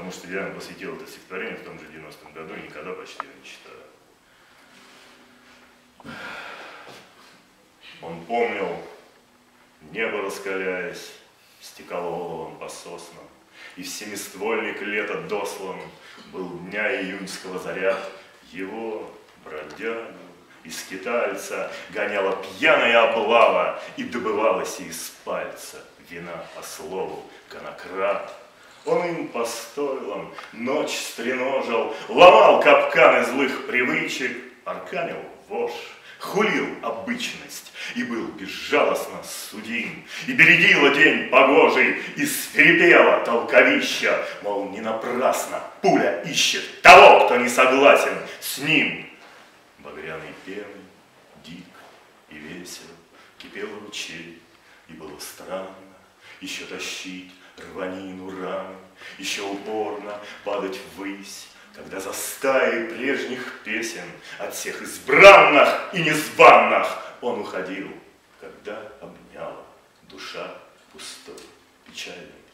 потому что я посвятил это стихотворение в том же 90-м году и никогда почти не читаю. Он помнил, небо раскаляясь, стекало оловом по соснам, и в семиствольник лета дослан был дня июньского заряд его, бродягу, и скитальца гоняла пьяная облава и добывалась из пальца вина по слову конократ. Он им по стойлам ночь стреножил, ломал капканы злых привычек, арканил вошь, хулил обычность и был безжалостно судим, и бередила день погожий, и свирепела толковища, мол, не напрасно пуля ищет того, кто не согласен с ним. Багряный пеной, дик и весел, кипел ручей, и было странно еще тащить рванину еще упорно падать ввысь, когда за стаей прежних песен от всех избранных и незваных он уходил, когда обняла душа пустой печальный мысль.